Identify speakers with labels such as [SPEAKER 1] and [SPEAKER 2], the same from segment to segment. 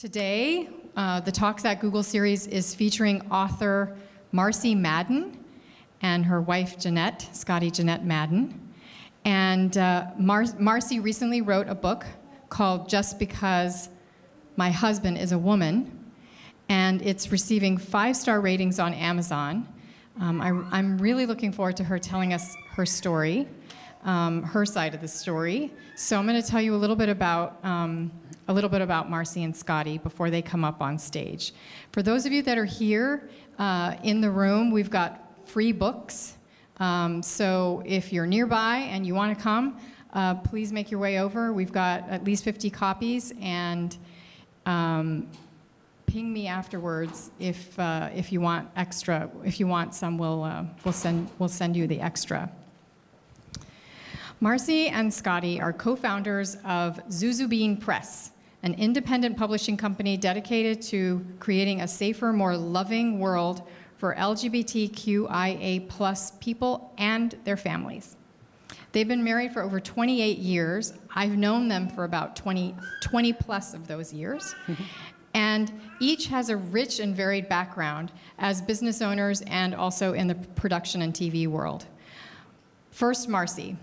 [SPEAKER 1] Today, uh, the Talks at Google series is featuring author Marcy Madden and her wife Jeanette, Scotty Jeanette Madden. And uh, Mar Marcy recently wrote a book called Just Because My Husband is a Woman, and it's receiving five star ratings on Amazon. Um, I, am really looking forward to her telling us her story, um, her side of the story. So I'm going to tell you a little bit about um, a little bit about Marcy and Scotty before they come up on stage. For those of you that are here uh, in the room, we've got free books. Um, so if you're nearby and you want to come, uh, please make your way over. We've got at least 50 copies, and um, ping me afterwards if uh, if you want extra. If you want some, we'll uh, we'll send we'll send you the extra. Marcy and Scotty are co-founders of Zuzubeen Press, an independent publishing company dedicated to creating a safer, more loving world for LGBTQIA plus people and their families. They've been married for over 28 years. I've known them for about 20, 20 plus of those years. and each has a rich and varied background as business owners and also in the production and TV world. First, Marcy.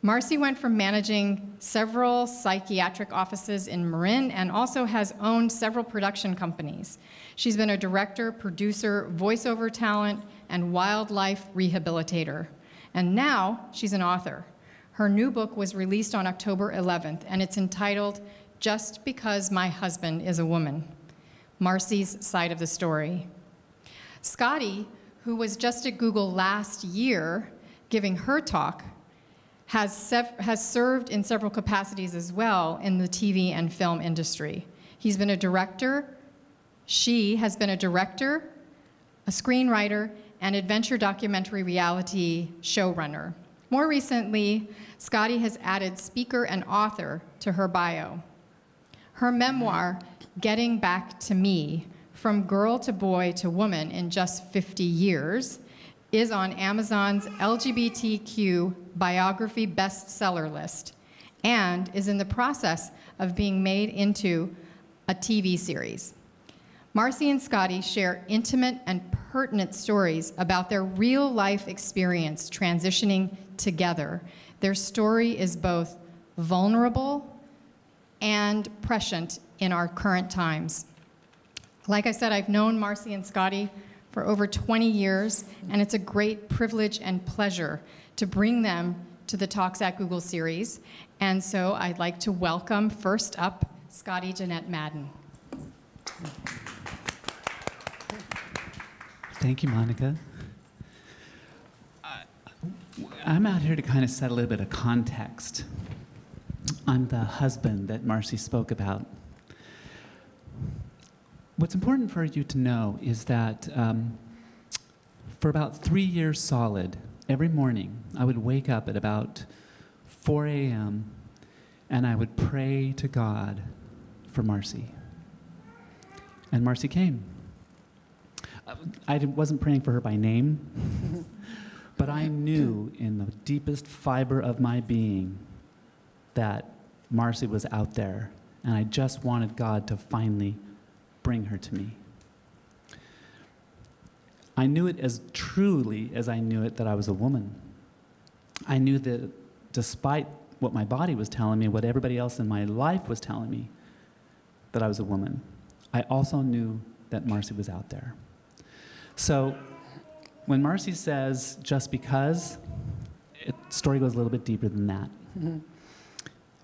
[SPEAKER 1] Marcy went from managing several psychiatric offices in Marin and also has owned several production companies. She's been a director, producer, voiceover talent, and wildlife rehabilitator. And now she's an author. Her new book was released on October 11th, and it's entitled Just Because My Husband is a Woman Marcy's Side of the Story. Scotty, who was just at Google last year giving her talk, has, has served in several capacities as well in the TV and film industry. He's been a director, she has been a director, a screenwriter, and adventure documentary reality showrunner. More recently, Scotty has added speaker and author to her bio. Her memoir, Getting Back to Me, From Girl to Boy to Woman in Just 50 Years, is on Amazon's LGBTQ biography bestseller list and is in the process of being made into a TV series. Marcy and Scotty share intimate and pertinent stories about their real life experience transitioning together. Their story is both vulnerable and prescient in our current times. Like I said, I've known Marcy and Scotty for over 20 years, and it's a great privilege and pleasure to bring them to the Talks at Google series. And so I'd like to welcome first up Scotty Jeanette Madden.
[SPEAKER 2] Thank you, Monica. Uh, I'm out here to kind of set a little bit of context. I'm the husband that Marcy spoke about. What's important for you to know is that um, for about three years solid, every morning I would wake up at about 4 a.m. and I would pray to God for Marcy. And Marcy came. I wasn't praying for her by name, but I knew in the deepest fiber of my being that Marcy was out there, and I just wanted God to finally bring her to me. I knew it as truly as I knew it that I was a woman. I knew that despite what my body was telling me, what everybody else in my life was telling me, that I was a woman, I also knew that Marcy was out there. So when Marcy says, just because, the story goes a little bit deeper than that. Mm-hmm.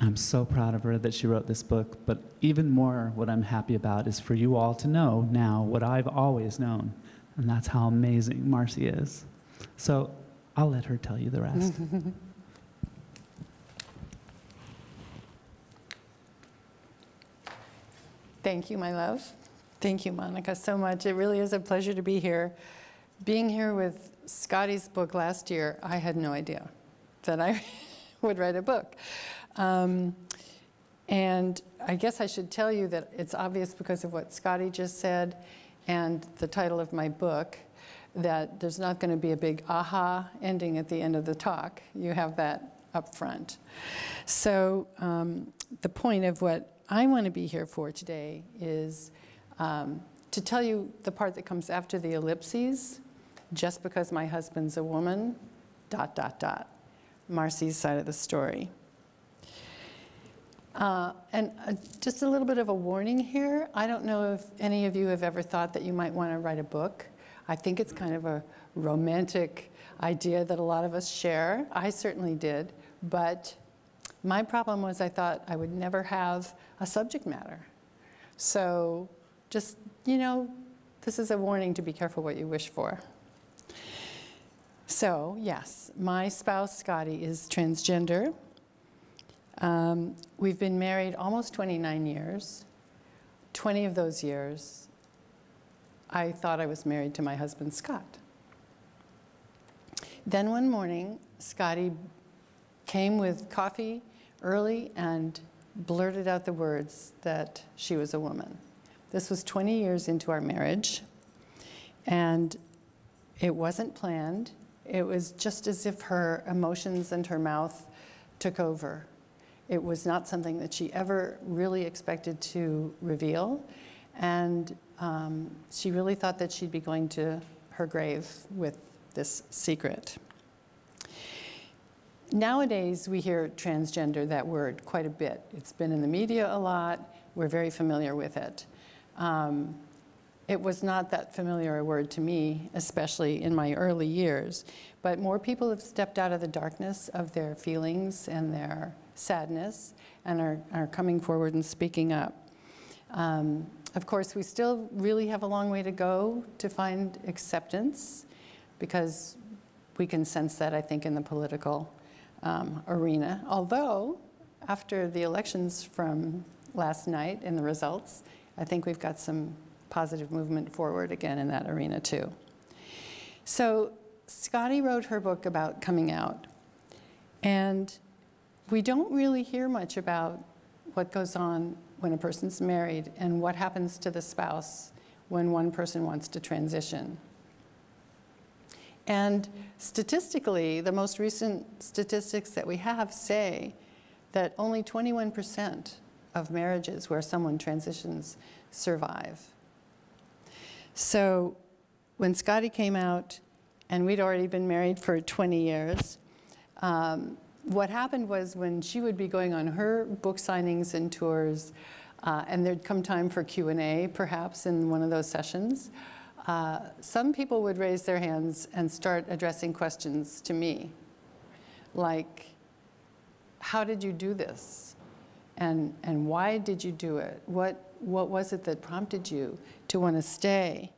[SPEAKER 2] I'm so proud of her that she wrote this book, but even more, what I'm happy about is for you all to know now what I've always known and that's how amazing Marcy is. So I'll let her tell you the rest.
[SPEAKER 3] Thank you, my love. Thank you, Monica, so much. It really is a pleasure to be here. Being here with Scotty's book last year, I had no idea that I would write a book. Um, and I guess I should tell you that it's obvious because of what Scotty just said and the title of my book that there's not going to be a big aha ending at the end of the talk. You have that up front. So um, the point of what I want to be here for today is um, to tell you the part that comes after the ellipses, just because my husband's a woman, dot, dot, dot. Marcy's side of the story. Uh, and uh, just a little bit of a warning here. I don't know if any of you have ever thought that you might want to write a book. I think it's kind of a romantic idea that a lot of us share. I certainly did. But my problem was I thought I would never have a subject matter. So just, you know, this is a warning to be careful what you wish for. So, yes, my spouse, Scotty, is transgender. Um, we've been married almost 29 years. 20 of those years, I thought I was married to my husband, Scott. Then one morning, Scotty came with coffee early and blurted out the words that she was a woman. This was 20 years into our marriage, and it wasn't planned. It was just as if her emotions and her mouth took over. It was not something that she ever really expected to reveal, and um, she really thought that she'd be going to her grave with this secret. Nowadays, we hear transgender, that word, quite a bit. It's been in the media a lot. We're very familiar with it. Um, it was not that familiar a word to me, especially in my early years. But more people have stepped out of the darkness of their feelings and their sadness and are, are coming forward and speaking up. Um, of course, we still really have a long way to go to find acceptance because we can sense that, I think, in the political um, arena. Although, after the elections from last night and the results, I think we've got some positive movement forward again in that arena too. So Scotty wrote her book about coming out. And we don't really hear much about what goes on when a person's married and what happens to the spouse when one person wants to transition. And statistically, the most recent statistics that we have say that only 21% of marriages where someone transitions survive. So when Scotty came out, and we'd already been married for 20 years, um, what happened was when she would be going on her book signings and tours, uh, and there'd come time for Q&A perhaps in one of those sessions, uh, some people would raise their hands and start addressing questions to me, like, how did you do this? And, and why did you do it? What, what was it that prompted you to want to stay?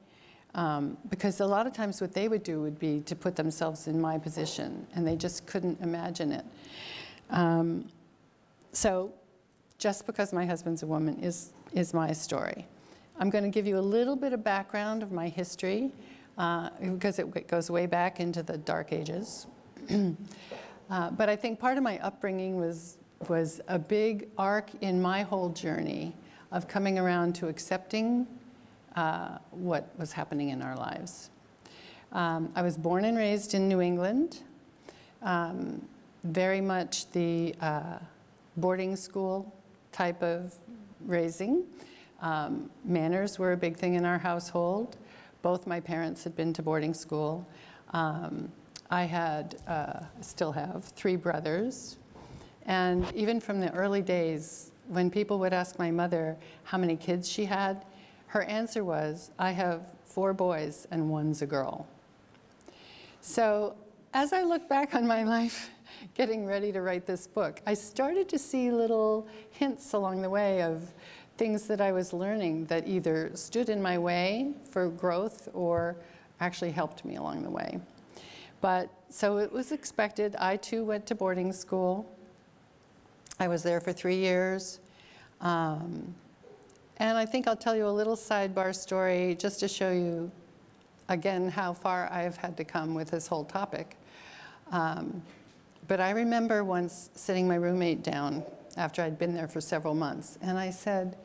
[SPEAKER 3] Um, because a lot of times what they would do would be to put themselves in my position, and they just couldn't imagine it. Um, so just because my husband's a woman is, is my story. I'm going to give you a little bit of background of my history uh, because it goes way back into the dark ages. uh, but I think part of my upbringing was, was a big arc in my whole journey of coming around to accepting uh, what was happening in our lives. Um, I was born and raised in New England, um, very much the uh, boarding school type of raising. Um, manners were a big thing in our household. Both my parents had been to boarding school. Um, I had, uh, still have, three brothers. And even from the early days, when people would ask my mother how many kids she had, her answer was, I have four boys and one's a girl. So as I look back on my life, getting ready to write this book, I started to see little hints along the way of things that I was learning that either stood in my way for growth or actually helped me along the way. But so it was expected. I too went to boarding school. I was there for three years. Um, and I think I'll tell you a little sidebar story just to show you, again, how far I've had to come with this whole topic. Um, but I remember once sitting my roommate down after I'd been there for several months, and I said,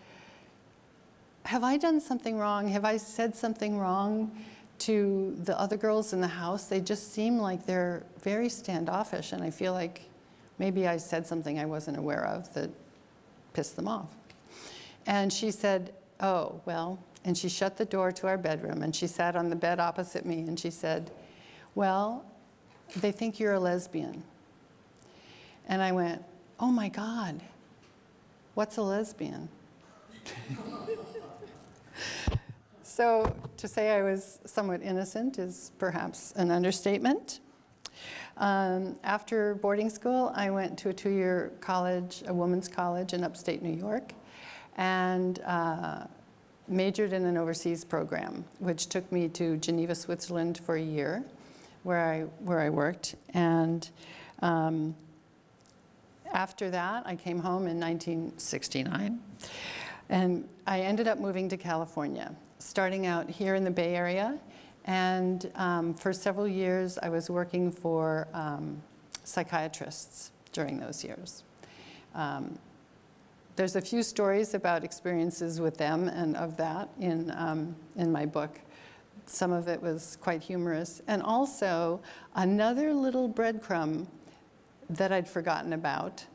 [SPEAKER 3] have I done something wrong? Have I said something wrong to the other girls in the house? They just seem like they're very standoffish, and I feel like maybe I said something I wasn't aware of that pissed them off. And she said, Oh, well, and she shut the door to our bedroom and she sat on the bed opposite me and she said, Well, they think you're a lesbian. And I went, Oh my God, what's a lesbian? so to say I was somewhat innocent is perhaps an understatement. Um, after boarding school, I went to a two year college, a women's college in upstate New York, and uh, majored in an overseas program, which took me to Geneva, Switzerland for a year, where I, where I worked. And um, after that, I came home in 1969, and I ended up moving to California, starting out here in the Bay Area. And um, for several years, I was working for um, psychiatrists during those years. Um, there's a few stories about experiences with them and of that in, um, in my book. Some of it was quite humorous. And also, another little breadcrumb that I'd forgotten about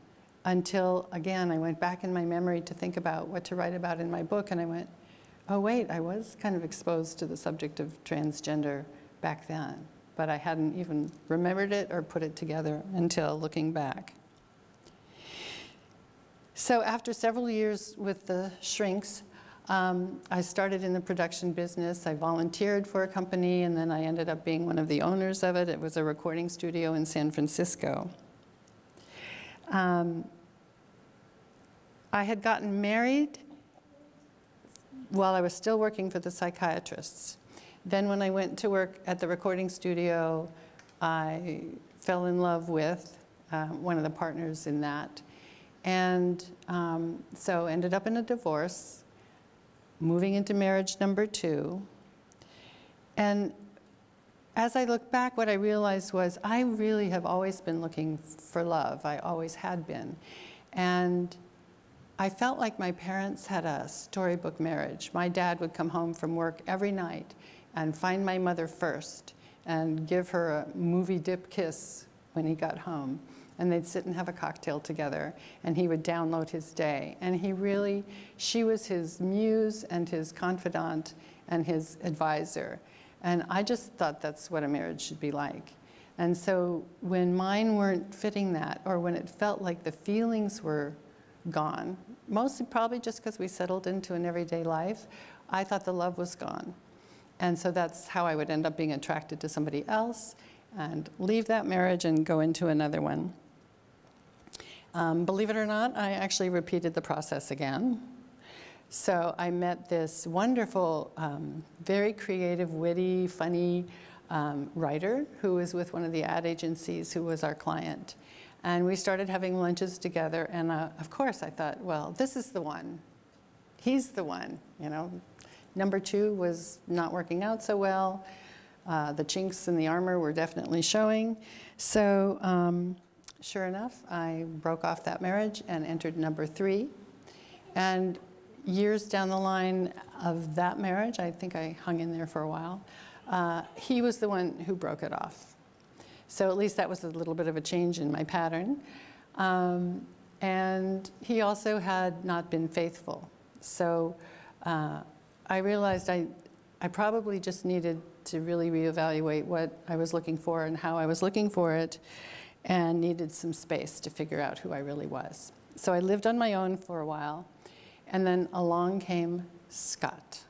[SPEAKER 3] until, again, I went back in my memory to think about what to write about in my book, and I went, oh, wait, I was kind of exposed to the subject of transgender back then, but I hadn't even remembered it or put it together until looking back. So after several years with the shrinks, um, I started in the production business. I volunteered for a company, and then I ended up being one of the owners of it. It was a recording studio in San Francisco. Um, I had gotten married while I was still working for the psychiatrists. Then, when I went to work at the recording studio, I fell in love with uh, one of the partners in that. And um, so ended up in a divorce, moving into marriage number two. And as I look back, what I realized was I really have always been looking for love. I always had been. And I felt like my parents had a storybook marriage. My dad would come home from work every night and find my mother first and give her a movie dip kiss when he got home and they'd sit and have a cocktail together and he would download his day. And he really she was his muse and his confidant and his advisor. And i just thought that's what a marriage should be like. And so when mine weren't fitting that or when it felt like the feelings were gone mostly probably just because we settled into an everyday life i thought the love was gone. And so that's how i would end up being attracted to somebody else and leave that marriage and go into another one um, believe it or not, I actually repeated the process again. So I met this wonderful, um, very creative, witty, funny um, writer who was with one of the ad agencies who was our client. And we started having lunches together. And uh, of course, I thought, well, this is the one. He's the one, you know. Number two was not working out so well. Uh, the chinks in the armor were definitely showing. So um, Sure enough, I broke off that marriage and entered number three. And years down the line of that marriage, I think I hung in there for a while, uh, he was the one who broke it off. So at least that was a little bit of a change in my pattern. Um, and he also had not been faithful. So uh, I realized I, I probably just needed to really reevaluate what I was looking for and how I was looking for it and needed some space to figure out who I really was. So I lived on my own for a while, and then along came Scott.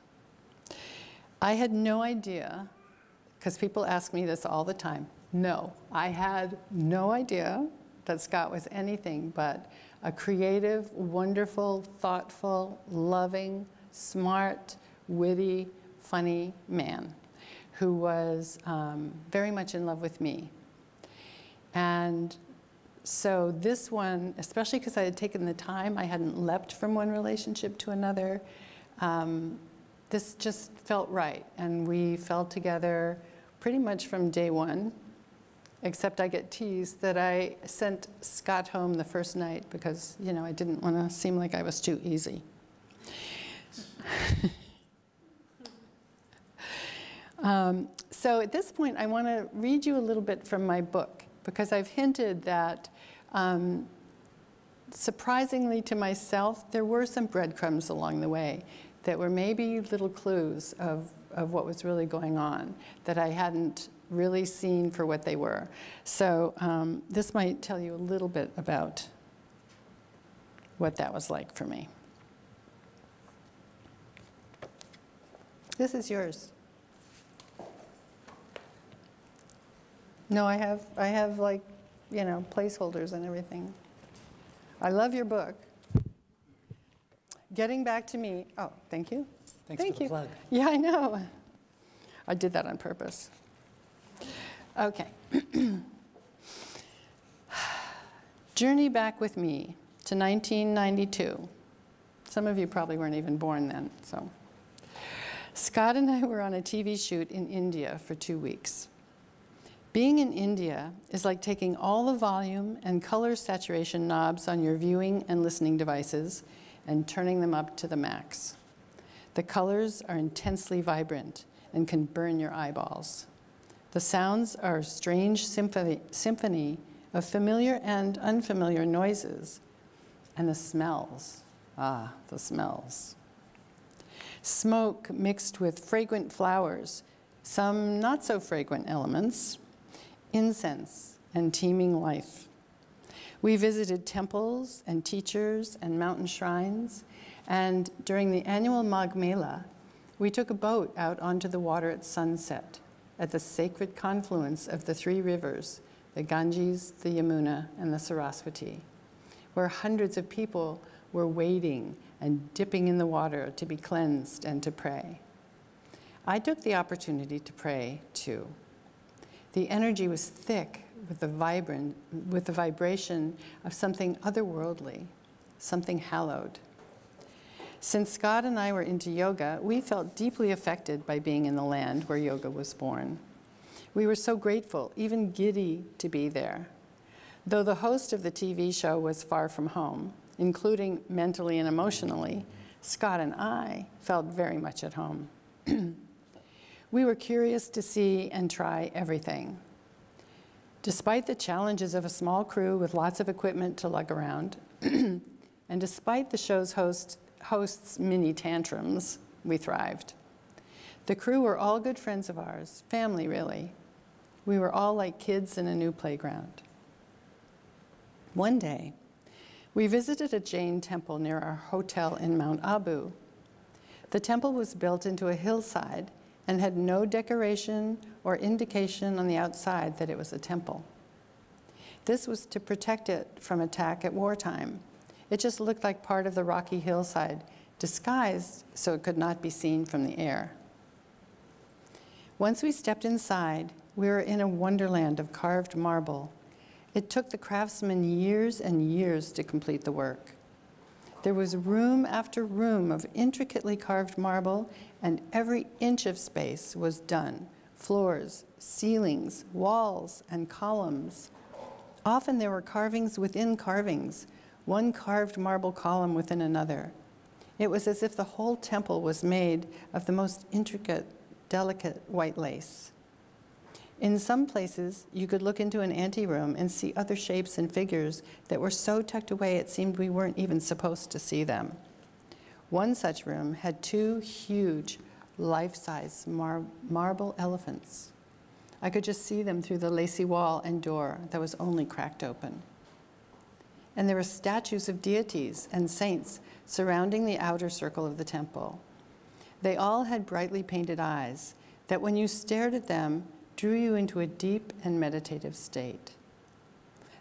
[SPEAKER 3] I had no idea, because people ask me this all the time. No, I had no idea that Scott was anything but a creative, wonderful, thoughtful, loving, smart, witty, funny man who was um, very much in love with me and so this one, especially because I had taken the time, I hadn't leapt from one relationship to another, um, this just felt right. And we fell together pretty much from day one, except I get teased that I sent Scott home the first night because, you know, I didn't want to seem like I was too easy. um, so at this point, I want to read you a little bit from my book because I've hinted that Um, surprisingly to myself, there were some breadcrumbs along the way that were maybe little clues of, of what was really going on that I hadn't really seen for what they were. So um, this might tell you a little bit about what that was like for me. This is yours. No, I have, I have like, you know, placeholders and everything. I love your book. Getting back to me, oh, thank you.
[SPEAKER 4] Thanks
[SPEAKER 3] Thank
[SPEAKER 4] for the
[SPEAKER 3] you.
[SPEAKER 4] plug.
[SPEAKER 3] Yeah, I know. I did that on purpose. Okay. Journey back with me to 1992. Some of you probably weren't even born then, so. Scott and I were on a TV shoot in India for two weeks. Being in India is like taking all the volume and color saturation knobs on your viewing and listening devices and turning them up to the max. The colors are intensely vibrant and can burn your eyeballs. The sounds are a strange symphony, of familiar and unfamiliar noises. And the smells, ah, the smells. Smoke mixed with fragrant flowers, some not so fragrant elements, incense and teeming life. We visited temples and teachers and mountain shrines, and during the annual Magh Mela, we took a boat out onto the water at sunset at the sacred confluence of the three rivers, the Ganges, the Yamuna, and the Saraswati, where hundreds of people were wading and dipping in the water to be cleansed and to pray. I took the opportunity to pray too. The energy was thick with the, vibrant, with the vibration of something otherworldly, something hallowed. Since Scott and I were into yoga, we felt deeply affected by being in the land where yoga was born. We were so grateful, even giddy, to be there. Though the host of the TV show was far from home, including mentally and emotionally, Scott and I felt very much at home. we were curious to see and try everything. Despite the challenges of a small crew with lots of equipment to lug around, and despite the show's host host's mini tantrums, we thrived. The crew were all good friends of ours, family really. We were all like kids in a new playground. One day, we visited a Jain temple near our hotel in Mount Abu. The temple was built into a hillside and had no decoration or indication on the outside that it was a temple. This was to protect it from attack at wartime it just looked like part of the rocky hillside, disguised so it could not be seen from the air. Once we stepped inside, we were in a wonderland of carved marble. It took the craftsmen years and years to complete the work. There was room after room of intricately carved marble, and every inch of space was done floors, ceilings, walls, and columns. Often there were carvings within carvings, one carved marble column within another. It was as if the whole temple was made of the most intricate, delicate white lace. In some places, you could look into an anteroom and see other shapes and figures that were so tucked away it seemed we weren't even supposed to see them. One such room had two huge, life-size mar marble elephants. I could just see them through the lacy wall and door that was only cracked open and there were statues of deities and saints surrounding the outer circle of the temple. They all had brightly painted eyes that, when you stared at them, drew you into a deep and meditative state.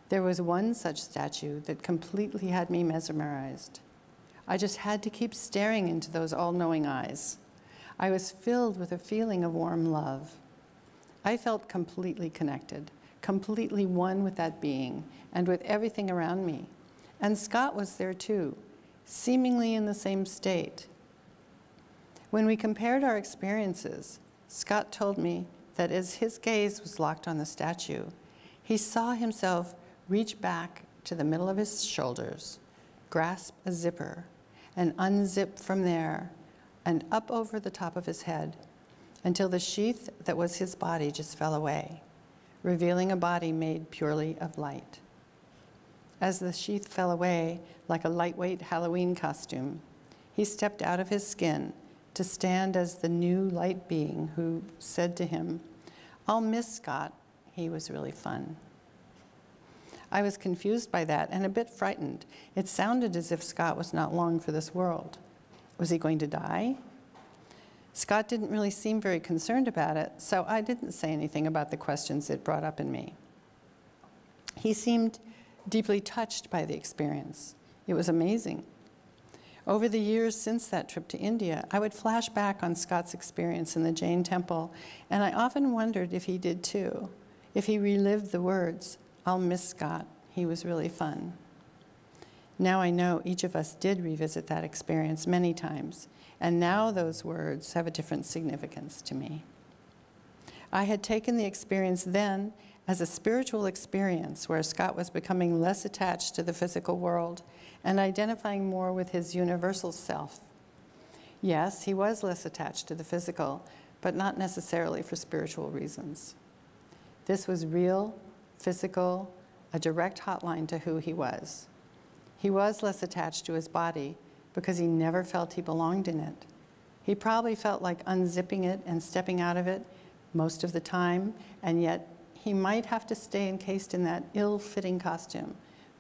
[SPEAKER 3] There was one such statue that completely had me mesmerized. I just had to keep staring into those all knowing eyes. I was filled with a feeling of warm love. I felt completely connected completely one with that being and with everything around me. And Scott was there too, seemingly in the same state. When we compared our experiences, Scott told me that as his gaze was locked on the statue, he saw himself reach back to the middle of his shoulders, grasp a zipper, and unzip from there and up over the top of his head until the sheath that was his body just fell away revealing a body made purely of light. As the sheath fell away like a lightweight Halloween costume, he stepped out of his skin to stand as the new light being who said to him, I'll miss Scott. He was really fun. I was confused by that and a bit frightened. It sounded as if Scott was not long for this world. Was he going to die? Scott didn't really seem very concerned about it, so I didn't say anything about the questions it brought up in me. He seemed deeply touched by the experience. It was amazing. Over the years since that trip to India, I would flash back on Scott's experience in the Jain temple, and I often wondered if he did too, if he relived the words, I'll miss Scott, he was really fun. Now I know each of us did revisit that experience many times, and now those words have a different significance to me. I had taken the experience then as a spiritual experience where Scott was becoming less attached to the physical world and identifying more with his universal self. Yes, he was less attached to the physical, but not necessarily for spiritual reasons. This was real, physical, a direct hotline to who he was. He was less attached to his body because he never felt he belonged in it. He probably felt like unzipping it and stepping out of it most of the time, and yet he might have to stay encased in that ill fitting costume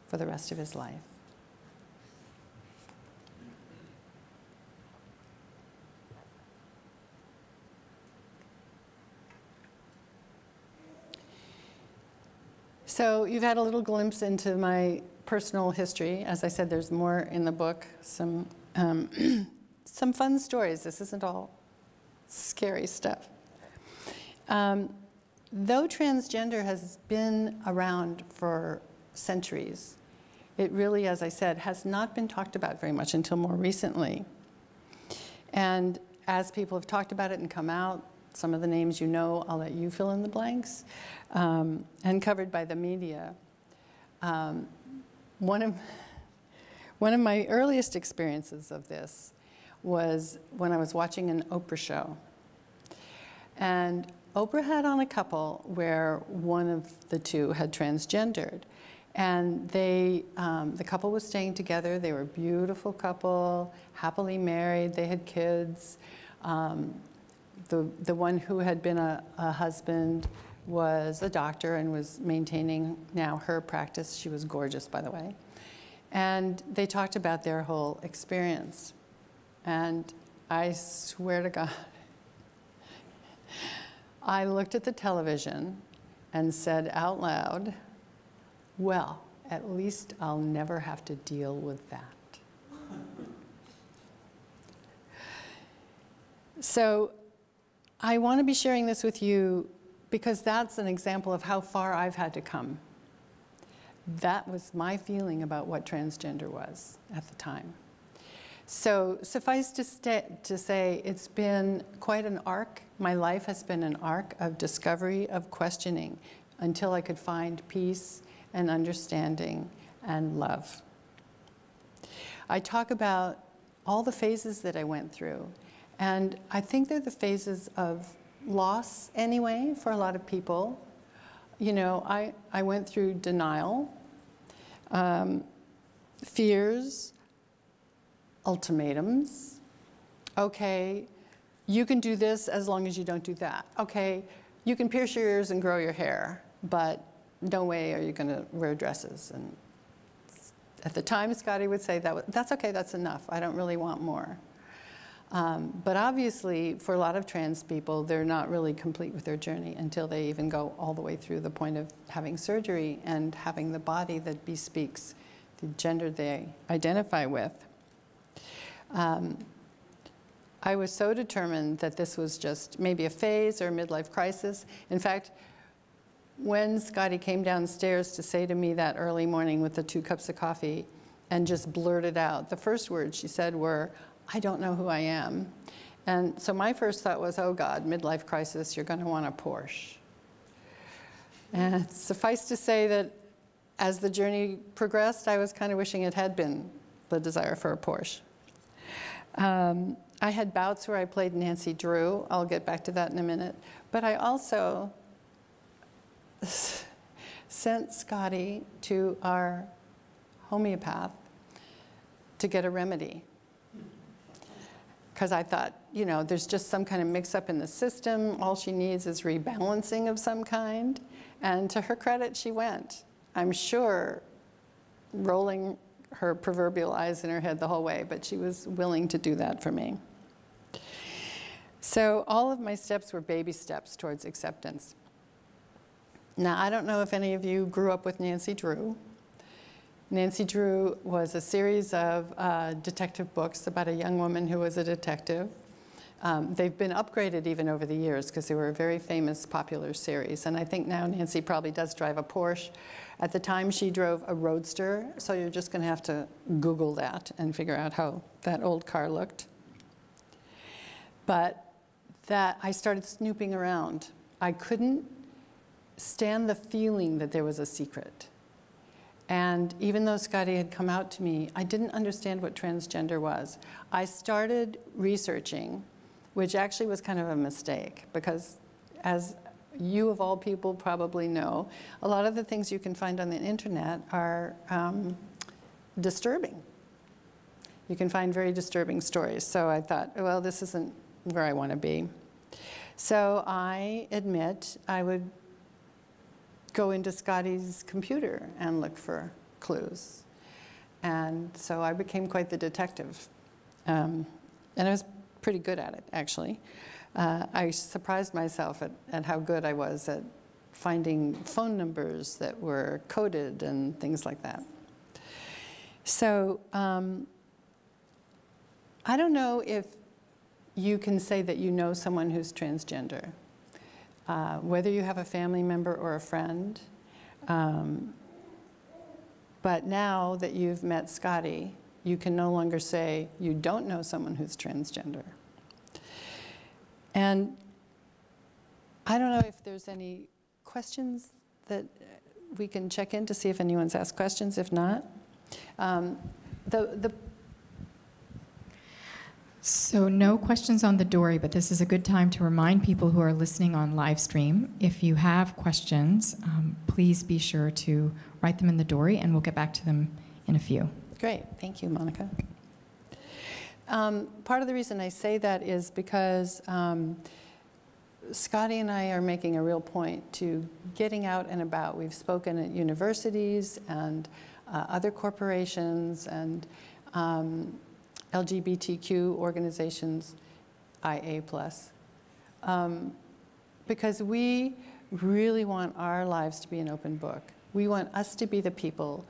[SPEAKER 3] for the rest of his life. So, you've had a little glimpse into my personal history. As I said, there's more in the book, some, um, some fun stories. This isn't all scary stuff. Um, though transgender has been around for centuries, it really, as I said, has not been talked about very much until more recently. And as people have talked about it and come out, some of the names you know, I'll let you fill in the blanks, um, and covered by the media. Um, one, of, one of my earliest experiences of this was when I was watching an Oprah show. And Oprah had on a couple where one of the two had transgendered. And they, um, the couple was staying together. They were a beautiful couple, happily married. They had kids. Um, the, the one who had been a, a husband was a doctor and was maintaining now her practice. She was gorgeous, by the way. And they talked about their whole experience. And I swear to God, I looked at the television and said out loud, Well, at least I'll never have to deal with that. so I want to be sharing this with you because that's an example of how far I've had to come. That was my feeling about what transgender was at the time. So suffice to, to say, it's been quite an arc. My life has been an arc of discovery, of questioning, until I could find peace and understanding and love. I talk about all the phases that I went through, and I think they're the phases of loss anyway for a lot of people. You know, I, I went through denial, um, fears, ultimatums. Okay, you can do this as long as you don't do that. Okay, you can pierce your ears and grow your hair, but no way are you going to wear dresses. And at the time, Scotty would say, that that's okay, that's enough. I don't really want more. Um, but obviously, for a lot of trans people, they're not really complete with their journey until they even go all the way through the point of having surgery and having the body that bespeaks the gender they identify with. Um, I was so determined that this was just maybe a phase or a midlife crisis. In fact, when Scotty came downstairs to say to me that early morning with the two cups of coffee and just blurted out, the first words she said were, I don't know who I am. And so my first thought was, oh God, midlife crisis, you're going to want a Porsche. And suffice to say that as the journey progressed, I was kind of wishing it had been the desire for a Porsche. Um, I had bouts where I played Nancy Drew. I'll get back to that in a minute. But I also sent Scotty to our homeopath to get a remedy. Because I thought, you know, there's just some kind of mix up in the system. All she needs is rebalancing of some kind. And to her credit, she went. I'm sure rolling her proverbial eyes in her head the whole way, but she was willing to do that for me. So all of my steps were baby steps towards acceptance. Now, I don't know if any of you grew up with Nancy Drew. Nancy Drew was a series of uh, detective books about a young woman who was a detective. Um, they've been upgraded even over the years because they were a very famous, popular series. And I think now Nancy probably does drive a Porsche. At the time, she drove a Roadster, so you're just going to have to Google that and figure out how that old car looked. But that I started snooping around. I couldn't stand the feeling that there was a secret. And even though Scotty had come out to me, I didn't understand what transgender was. I started researching, which actually was kind of a mistake because, as you of all people probably know, a lot of the things you can find on the internet are um, disturbing. You can find very disturbing stories. So I thought, well, this isn't where I want to be. So I admit I would go into Scotty's computer and look for clues. And so I became quite the detective. Um, and I was pretty good at it, actually. Uh, I surprised myself at, at how good I was at finding phone numbers that were coded and things like that. So um, I don't know if you can say that you know someone who's transgender. Uh, whether you have a family member or a friend. Um, but now that you've met Scotty, you can no longer say you don't know someone who's transgender. And I don't know if there's any questions that we can check in to see if anyone's asked questions. If not, um, the, the
[SPEAKER 1] So no questions on the dory, but this is a good time to remind people who are listening on live stream, if you have questions, um, please be sure to write them in the dory, and we'll get back to them in a few.
[SPEAKER 3] Great, thank you, Monica. Um, part of the reason I say that is because um, Scotty and I are making a real point to getting out and about. We've spoken at universities and uh, other corporations and um, LGBTQ organizations, IA+. Um, because we really want our lives to be an open book. We want us to be the people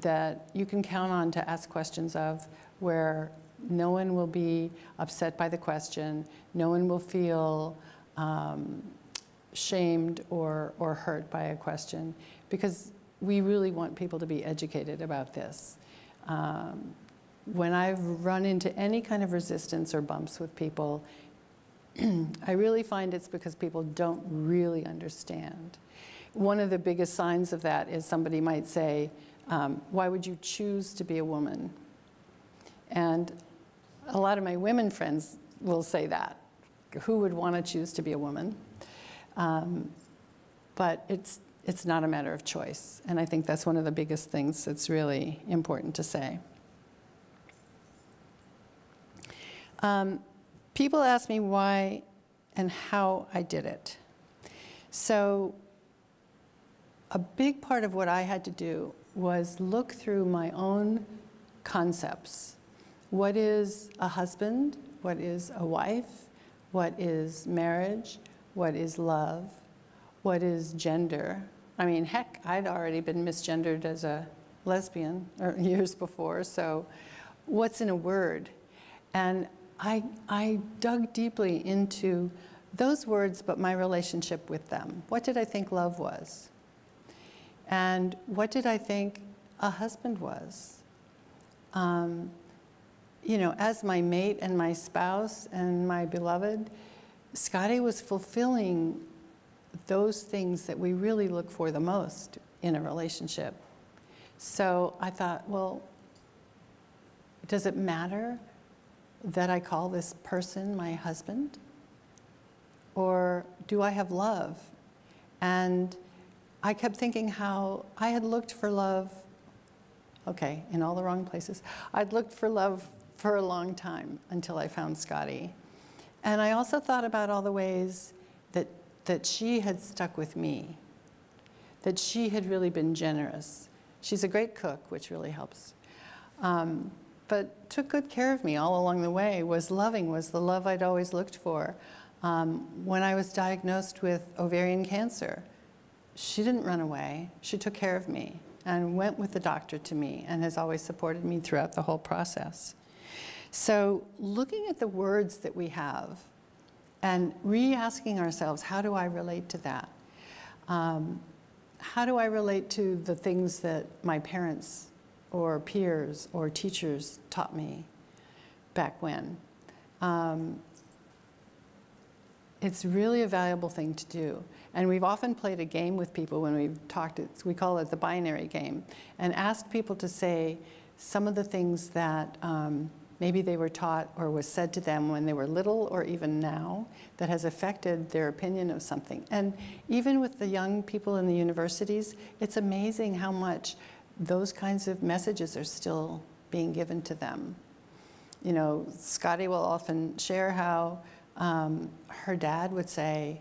[SPEAKER 3] that you can count on to ask questions of, where no one will be upset by the question, no one will feel um, shamed or, or hurt by a question, because we really want people to be educated about this. Um, when I've run into any kind of resistance or bumps with people, I really find it's because people don't really understand. One of the biggest signs of that is somebody might say, um, why would you choose to be a woman? And a lot of my women friends will say that. Who would want to choose to be a woman? Um, but it's, it's not a matter of choice. And I think that's one of the biggest things that's really important to say. Um, people ask me why and how I did it. So a big part of what I had to do was look through my own concepts. What is a husband? What is a wife? What is marriage? What is love? What is gender? I mean, heck, I'd already been misgendered as a lesbian uh, years before, so what's in a word? And I, I dug deeply into those words, but my relationship with them. What did I think love was? And what did I think a husband was? Um, you know, as my mate and my spouse and my beloved, Scotty was fulfilling those things that we really look for the most in a relationship. So I thought, well, does it matter that I call this person my husband? Or do I have love? And I kept thinking how I had looked for love Okay, in all the wrong places. I'd looked for love for a long time until I found Scotty. And I also thought about all the ways that, that she had stuck with me, that she had really been generous. She's a great cook, which really helps. Um, but took good care of me all along the way, was loving, was the love I'd always looked for. Um, when I was diagnosed with ovarian cancer, she didn't run away. She took care of me and went with the doctor to me and has always supported me throughout the whole process. So, looking at the words that we have and re asking ourselves, how do I relate to that? Um, how do I relate to the things that my parents or peers or teachers taught me back when? Um, it's really a valuable thing to do. And we've often played a game with people when we've talked, we call it the binary game, and asked people to say some of the things that um, maybe they were taught or was said to them when they were little or even now that has affected their opinion of something. And even with the young people in the universities, it's amazing how much those kinds of messages are still being given to them. You know, Scotty will often share how um, her dad would say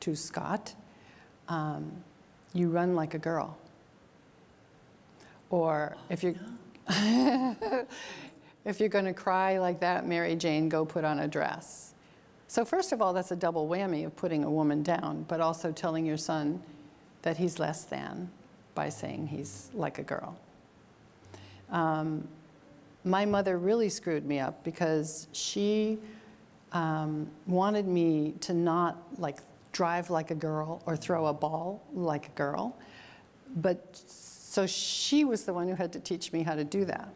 [SPEAKER 3] to Scott, um, You run like a girl. Or if you're. if you're going to cry like that, Mary Jane, go put on a dress. So, first of all, that's a double whammy of putting a woman down, but also telling your son that he's less than by saying he's like a girl. Um, my mother really screwed me up because she um, wanted me to not like drive like a girl or throw a ball like a girl. But so she was the one who had to teach me how to do that.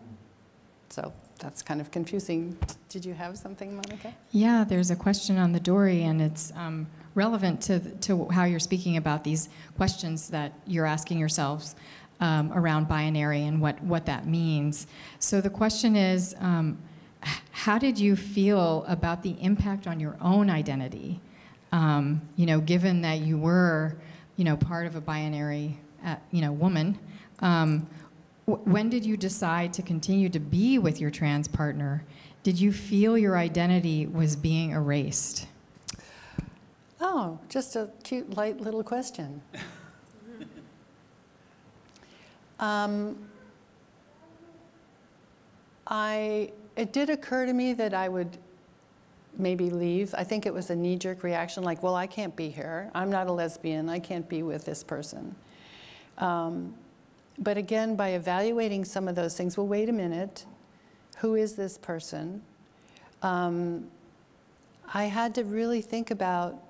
[SPEAKER 3] So that's kind of confusing. Did you have something, Monica?
[SPEAKER 1] Yeah, there's a question on the dory, and it's um, relevant to, to how you're speaking about these questions that you're asking yourselves um, around binary and what, what that means. So the question is, um, how did you feel about the impact on your own identity? Um, you know, given that you were, you know, part of a binary, uh, you know, woman. Um, when did you decide to continue to be with your trans partner? Did you feel your identity was being erased?
[SPEAKER 3] Oh, just a cute, light little question. um, I it did occur to me that I would maybe leave. I think it was a knee jerk reaction like, well, I can't be here. I'm not a lesbian. I can't be with this person. Um, but again, by evaluating some of those things, well, wait a minute. Who is this person? Um, I had to really think about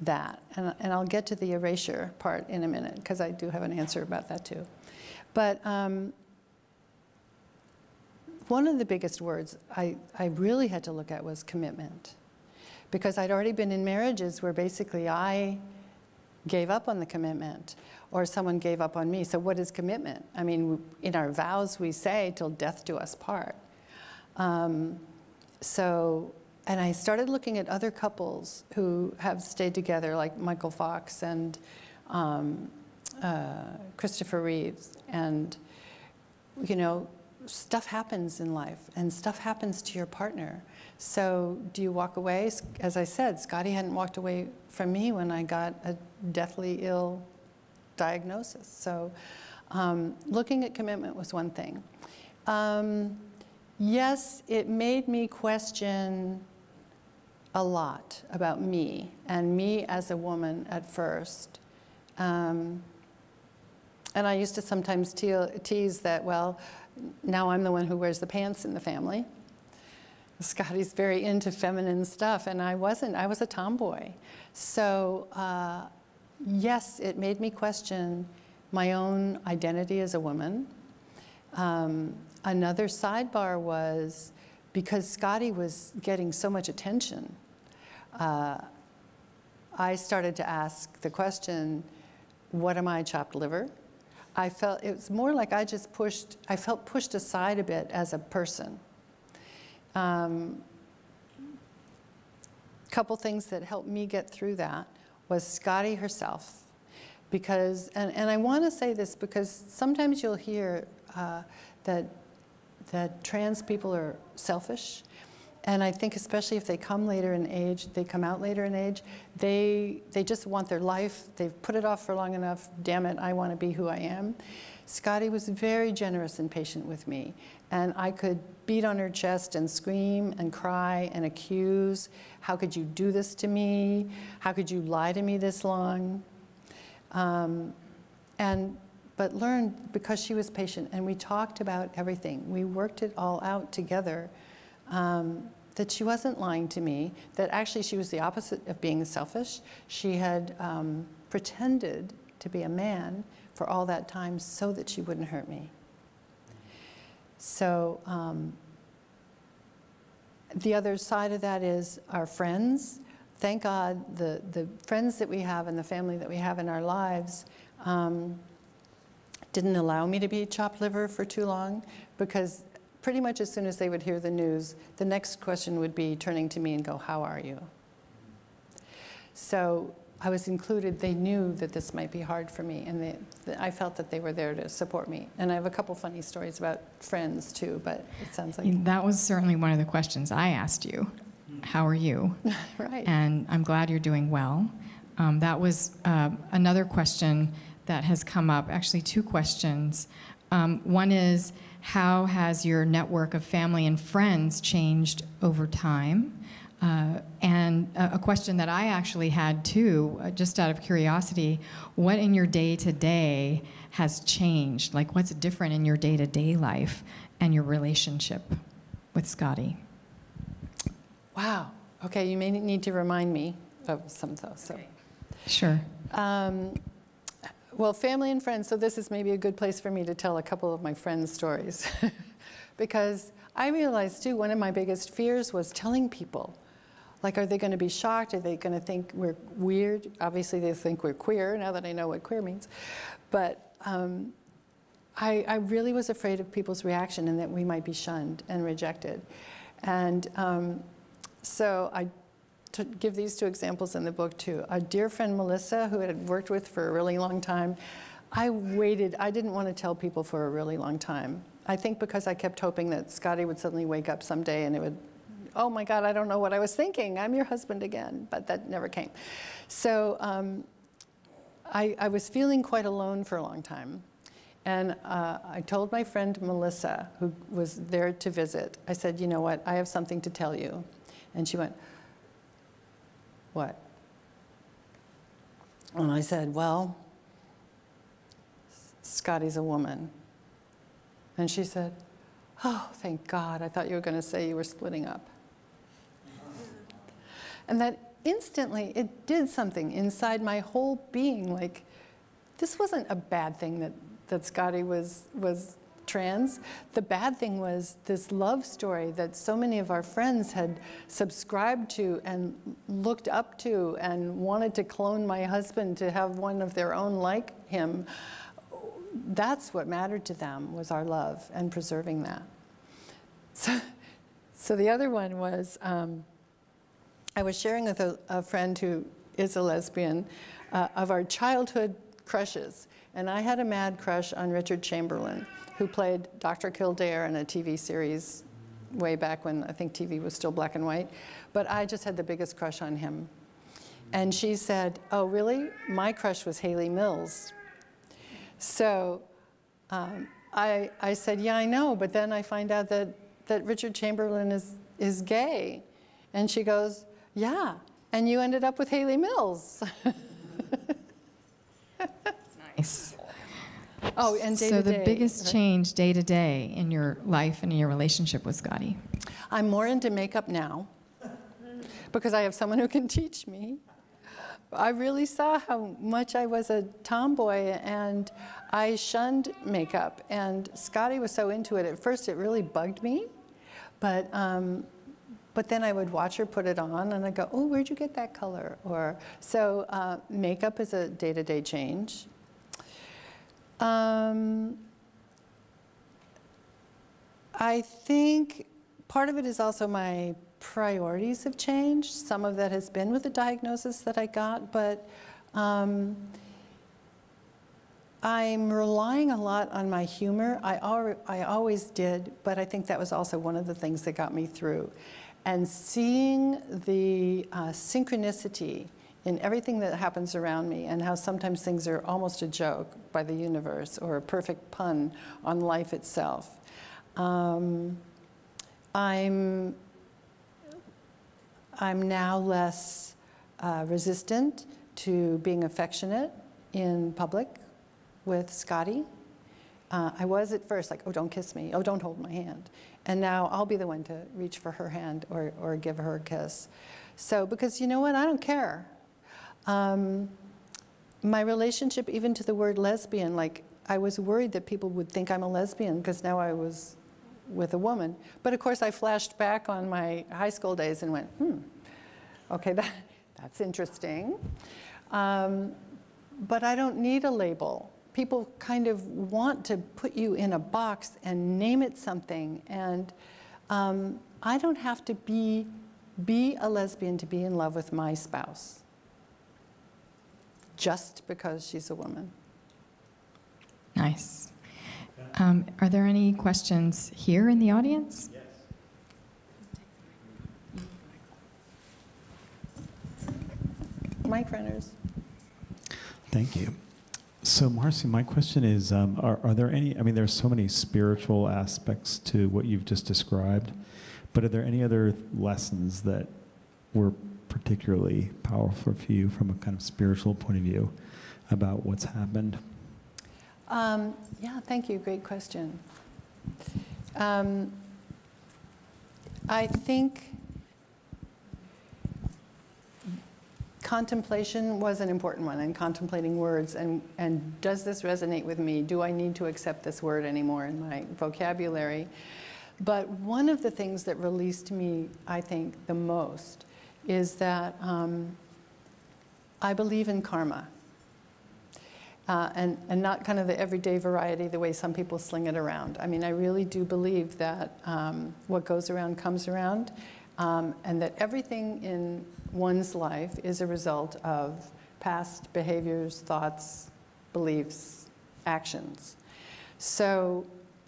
[SPEAKER 3] that. And, and, I'll get to the erasure part in a minute because I do have an answer about that too. But um, one of the biggest words I, I really had to look at was commitment. Because I'd already been in marriages where basically I gave up on the commitment or someone gave up on me. So, what is commitment? I mean, in our vows, we say, till death do us part. Um, so, and I started looking at other couples who have stayed together, like Michael Fox and um, uh, Christopher Reeves. And, you know, stuff happens in life and stuff happens to your partner. So do you walk away? As I said, Scotty hadn't walked away from me when I got a deathly ill diagnosis. So um, looking at commitment was one thing. Um, yes, it made me question a lot about me and me as a woman at first. Um, and I used to sometimes tease that, well, now I'm the one who wears the pants in the family. Scotty's very into feminine stuff, and I wasn't. I was a tomboy. So, uh, yes, it made me question my own identity as a woman. Um, another sidebar was because Scotty was getting so much attention, uh, I started to ask the question what am I, chopped liver? I felt it was more like I just pushed, I felt pushed aside a bit as a person. Um, couple things that helped me get through that was Scotty herself. Because, and, and I want to say this because sometimes you'll hear uh, that, that trans people are selfish. And I think especially if they come later in age, they come out later in age, they, they just want their life. They've put it off for long enough. Damn it, I want to be who I am. Scotty was very generous and patient with me. And I could beat on her chest and scream and cry and accuse. How could you do this to me? How could you lie to me this long? Um, and but learned because she was patient and we talked about everything. We worked it all out together. Um, that she wasn't lying to me, that actually she was the opposite of being selfish. She had um, pretended to be a man for all that time so that she wouldn't hurt me. So um, the other side of that is our friends. Thank God the, the friends that we have and the family that we have in our lives um, didn't allow me to be chopped liver for too long because pretty much as soon as they would hear the news, the next question would be turning to me and go, How are you? So I was included. They knew that this might be hard for me, and they, I felt that they were there to support me. And I have a couple funny stories about friends too, but it sounds like.
[SPEAKER 1] That was certainly one of the questions I asked you. How are you?
[SPEAKER 3] right.
[SPEAKER 1] And I'm glad you're doing well. Um, that was uh, another question that has come up, actually, two questions. Um, one is, how has your network of family and friends changed over time? Uh, and a, a, question that I actually had too, uh, just out of curiosity, what in your day to day has changed? Like, what's different in your day to day life and your relationship with Scotty?
[SPEAKER 3] Wow. Okay, you may need to remind me of some of those. So.
[SPEAKER 1] Sure. Um,
[SPEAKER 3] well, family and friends, so this is maybe a good place for me to tell a couple of my friends' stories. because I realized too, one of my biggest fears was telling people. Like, are they going to be shocked? Are they going to think we're weird? Obviously, they think we're queer now that I know what queer means. But um, I, I, really was afraid of people's reaction and that we might be shunned and rejected. And um, so I to give these two examples in the book too. A dear friend, Melissa, who I had worked with for a really long time, I waited, I didn't want to tell people for a really long time. I think because I kept hoping that Scotty would suddenly wake up someday and it would, oh my God, I don't know what I was thinking. I'm your husband again. But that never came. So um, I, I, was feeling quite alone for a long time. And uh, I told my friend Melissa, who was there to visit, I said, you know what, I have something to tell you. And she went, what? And I said, Well, Scotty's a woman. And she said, Oh, thank God. I thought you were going to say you were splitting up. And that instantly, it did something inside my whole being. Like, this wasn't a bad thing that, that Scotty was, was trans. The bad thing was this love story that so many of our friends had subscribed to and looked up to and wanted to clone my husband to have one of their own like him. That's what mattered to them was our love and preserving that. So, so the other one was um, I was sharing with a, a, friend who is a lesbian uh, of our childhood crushes. And I had a mad crush on Richard Chamberlain who played Dr. Kildare in a TV series way back when I think TV was still black and white. But I just had the biggest crush on him. And she said, Oh, really? My crush was Hayley Mills. So um, I, I said, Yeah, I know. But then I find out that, that Richard Chamberlain is, is gay. And she goes, Yeah. And you ended up with Hayley Mills.
[SPEAKER 1] nice.
[SPEAKER 3] Oh, and day
[SPEAKER 1] so
[SPEAKER 3] to
[SPEAKER 1] the biggest
[SPEAKER 3] right?
[SPEAKER 1] change day to day in your life and in your relationship with Scotty.
[SPEAKER 3] I'm more into makeup now because I have someone who can teach me. I really saw how much I was a tomboy and I shunned makeup. And Scotty was so into it. At first, it really bugged me. But, um, but then I would watch her put it on and I'd go, oh, where'd you get that color? Or, so uh, makeup is a day to day change. Um, I think part of it is also my priorities have changed. Some of that has been with the diagnosis that I got, but um, I'm relying a lot on my humor. I, al- I always did, but I think that was also one of the things that got me through. And seeing the uh, synchronicity in everything that happens around me and how sometimes things are almost a joke by the universe or a perfect pun on life itself. Um, I'm, I'm now less uh, resistant to being affectionate in public with Scotty. Uh, I was at first like, oh, don't kiss me. Oh, don't hold my hand. And now I'll be the one to reach for her hand or, or give her a kiss. So, because you know what? I don't care. Um, my relationship, even to the word lesbian, like, I was worried that people would think I'm a lesbian because now I was with a woman. But of course, I flashed back on my high school days and went, hmm, okay, that, that's interesting. Um, but I don't need a label. People kind of want to put you in a box and name it something. And um, I don't have to be, be a lesbian to be in love with my spouse just because she's a woman.
[SPEAKER 1] Nice. Um, Are there any questions here in the audience?
[SPEAKER 3] Mike Renners.
[SPEAKER 4] Thank you. So, Marcy, my question is um, are, are there any, I mean, there's so many spiritual aspects to what you've just described, but are there any other lessons that were particularly powerful for you from a kind of spiritual point of view about what's happened?
[SPEAKER 3] Um, yeah, thank you. Great question. Um, I think contemplation was an important one, and contemplating words. And, and does this resonate with me? Do I need to accept this word anymore in my vocabulary? But one of the things that released me, I think, the most is that um, I believe in karma. Uh, and, and not kind of the everyday variety, the way some people sling it around. I mean, I really do believe that um, what goes around comes around, um, and that everything in one's life is a result of past behaviors, thoughts, beliefs, actions. So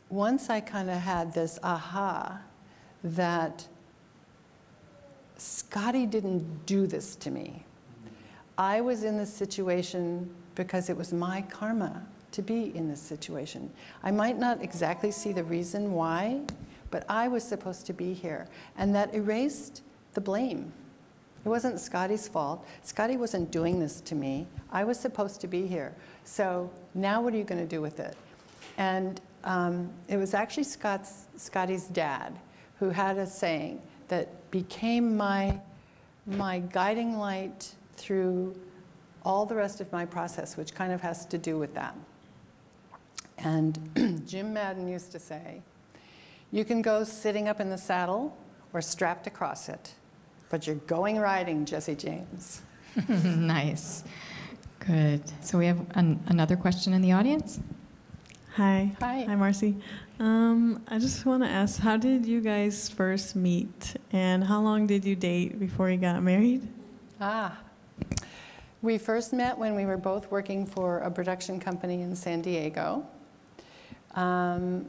[SPEAKER 3] once I kind of had this aha that Scotty didn't do this to me. I was in this situation because it was my karma to be in this situation. I might not exactly see the reason why, but I was supposed to be here. And that erased the blame. It wasn't Scotty's fault. Scotty wasn't doing this to me. I was supposed to be here. So now what are you going to do with it? And um, it was actually Scott's, Scotty's dad who had a saying that became my, my guiding light through all the rest of my process, which kind of has to do with that. And Jim Madden used to say, you can go sitting up in the saddle or strapped across it, but you're going riding, Jesse James.
[SPEAKER 1] Nice. Good. So we have an- another question in the audience?
[SPEAKER 5] Hi.
[SPEAKER 3] Hi.
[SPEAKER 5] Hi, Marcy. Um, I just want to ask, how did you guys first meet, and how long did you date before you got married?
[SPEAKER 3] Ah. We first met when we were both working for a production company in San Diego. Um,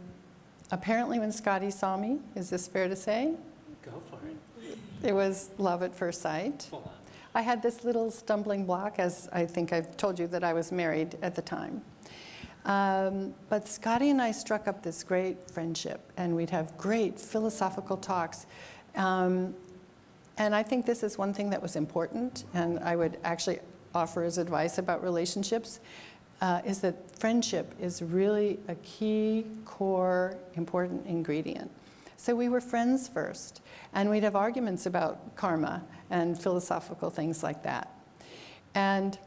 [SPEAKER 3] apparently, when Scotty saw me, is this fair to say?
[SPEAKER 2] Go for it.
[SPEAKER 3] It was love at first sight. I had this little stumbling block, as I think I've told you that I was married at the time. Um, but Scotty and I struck up this great friendship, and we'd have great philosophical talks. Um, and I think this is one thing that was important, and I would actually offer as advice about relationships, uh, is that friendship is really a key, core, important ingredient. So we were friends first, and we'd have arguments about karma and philosophical things like that. And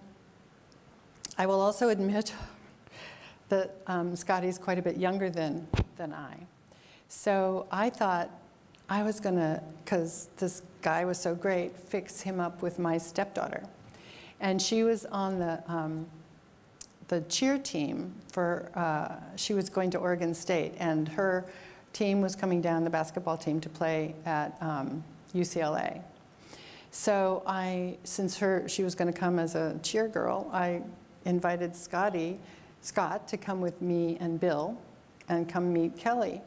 [SPEAKER 3] I will also admit that um, Scotty's quite a bit younger than, than I. So I thought I was going to, because this guy was so great, fix him up with my stepdaughter. And she was on the, um, the cheer team for, uh, she was going to Oregon State, and her team was coming down, the basketball team, to play at um, UCLA. So I, since her, she was going to come as a cheer girl, I invited Scotty Scott to come with me and Bill and come meet Kelly.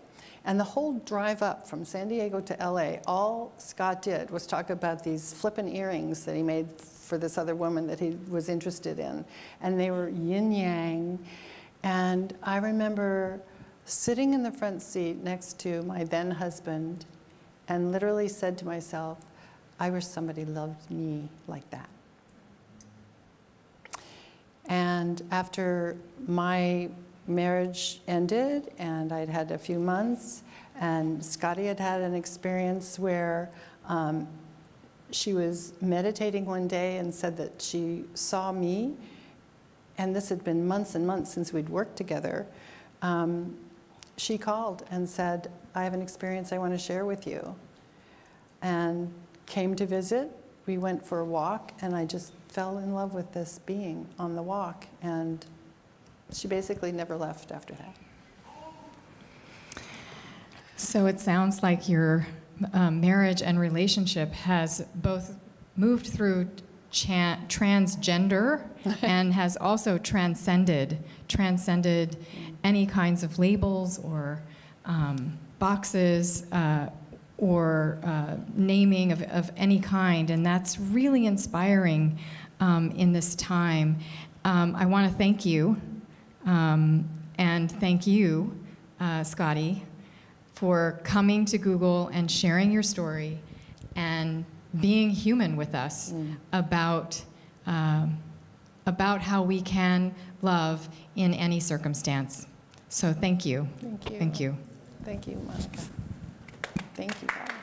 [SPEAKER 3] And the whole drive up from San Diego to LA, all Scott did was talk about these flippin' earrings that he made for this other woman that he was interested in. And they were yin yang. And I remember sitting in the front seat next to my then husband and literally said to myself, I wish somebody loved me like that. And after my marriage ended and I'd had a few months, and Scotty had had an experience where um, she was meditating one day and said that she saw me, and this had been months and months since we'd worked together. Um, she called and said, I have an experience I want to share with you. And came to visit. We went for a walk, and I just fell in love with this being on the walk. And she basically never left after that.
[SPEAKER 1] So it sounds like your um, marriage and relationship has both moved through transgender and has also transcended transcended any kinds of labels or um, boxes uh, or uh, naming of, of any kind, and that's really inspiring um, in this time. Um, I want to thank you, um, and thank you, uh, Scotty, for coming to Google and sharing your story and being human with us about, um, about how we can love in any circumstance. So thank you.
[SPEAKER 3] Thank you.
[SPEAKER 1] Thank you.
[SPEAKER 3] Thank you, Monica. Thank you.